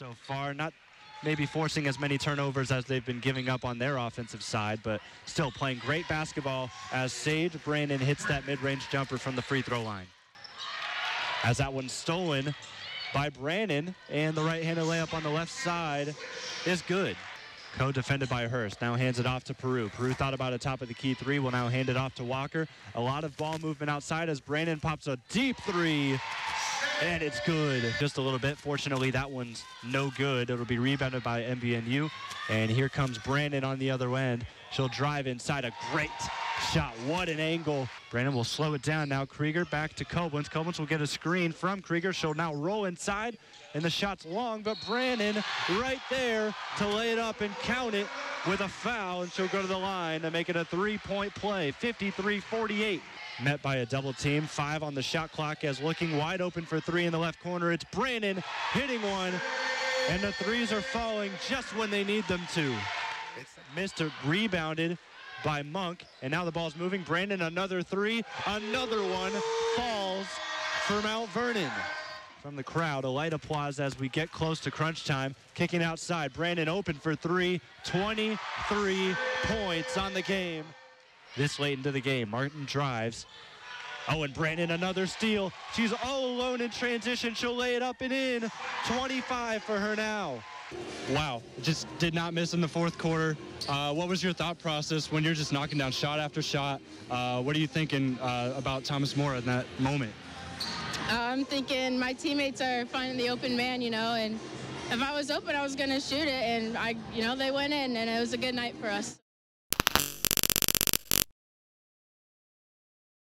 so far. Not maybe forcing as many turnovers as they've been giving up on their offensive side, but still playing great basketball as Sage Brannon hits that mid-range jumper from the free throw line. As that one's stolen by Brannon, and the right-handed layup on the left side is good. Co-defended by Hurst. Now hands it off to Peru. Peru thought about a top of the key three. Will now hand it off to Walker. A lot of ball movement outside as Brannon pops a deep three. And it's good. Just a little bit. Fortunately, that one's no good. It'll be rebounded by MVNU. And here comes Brannon on the other end. She'll drive inside a great shot. What an angle. Brannon will slow it down now. Krieger back to Koblenz. Koblenz will get a screen from Krieger. She'll now roll inside, and the shot's long, but Brannon right there to lay it up and count it with a foul, and she'll go to the line to make it a three-point play, 53-48. Met by a double team, five on the shot clock as looking wide open for three in the left corner. It's Brannon hitting one, and the threes are falling just when they need them to. Missed, rebounded by Monk, and now the ball's moving. Brannon, another three, another one falls for Mount Vernon. From the crowd, a light applause as we get close to crunch time. Kicking outside, Brannon open for three, 23 points on the game. This late into the game, Martin drives. Oh, and Brannon another steal. She's all alone in transition. She'll lay it up and in. 25 for her now. Wow, just did not miss in the fourth quarter. Uh, what was your thought process when you're just knocking down shot after shot? Uh, what are you thinking uh, about Thomas More in that moment? I'm thinking my teammates are finding the open man, you know, and if I was open, I was going to shoot it, and I, you know, they went in, and it was a good night for us.